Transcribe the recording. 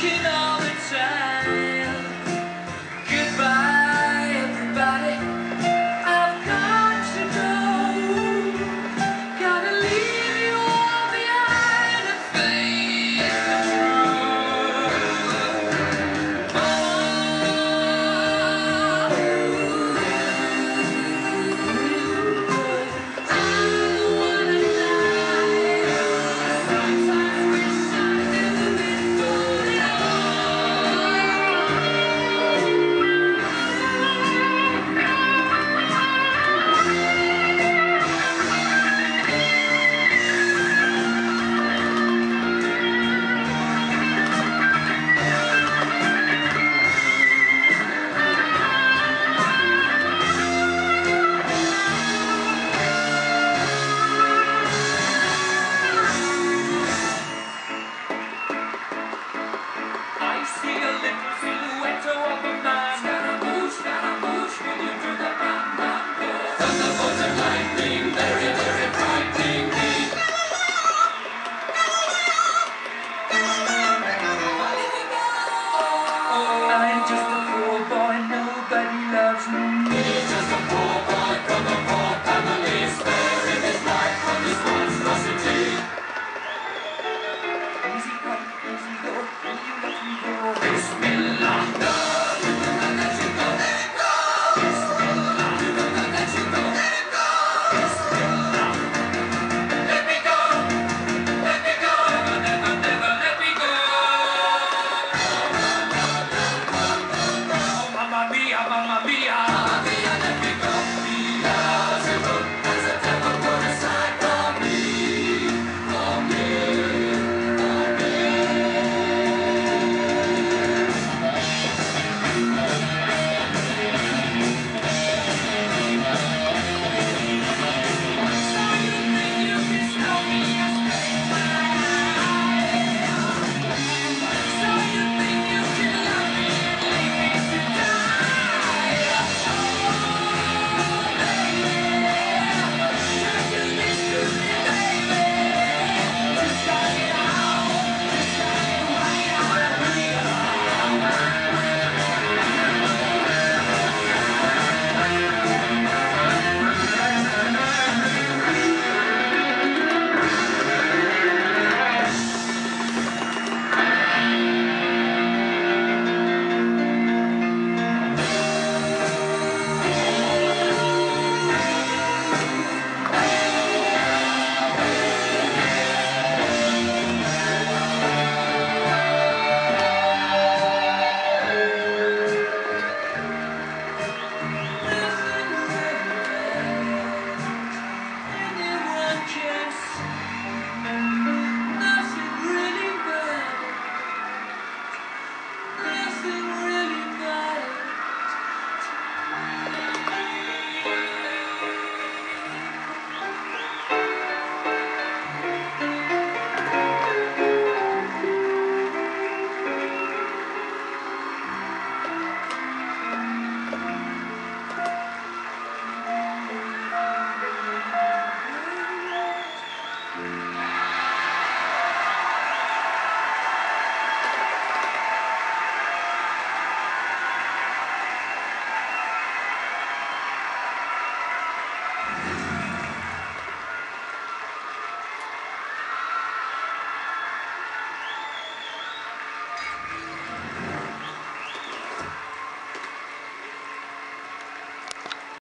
thinking all the time.